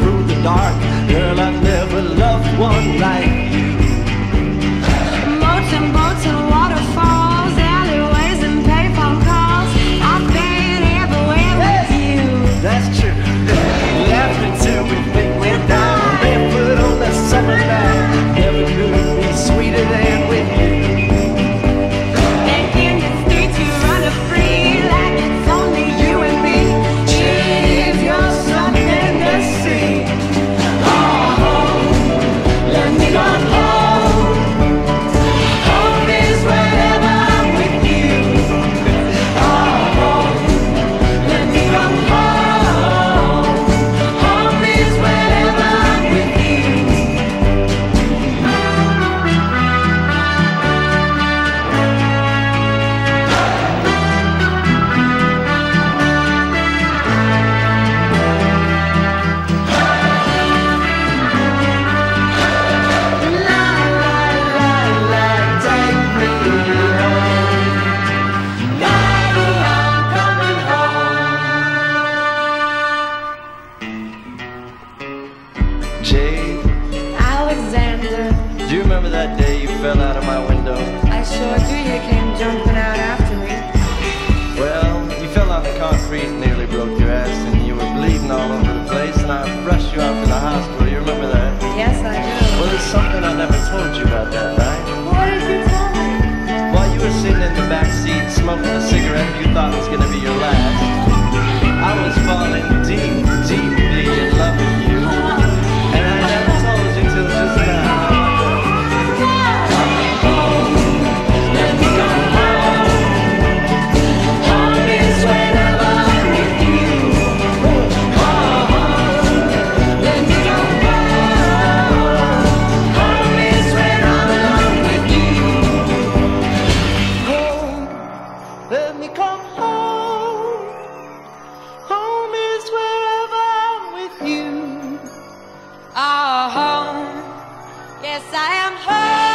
through the dark. Girl, I've never loved one like that day you fell out of my window? I sure do. You came jumping out after me. Well, you fell on the concrete and nearly broke your ass, and you were bleeding all over the place, and I rushed you out to the hospital. You remember that? Yes, I do. Well, there's something I never told you about that night. What did you tell me? While you were sitting in the back seat smoking a cigarette you thought was gonna be your last, let me come home. Home is wherever I'm with you. Our home, yes, I am home.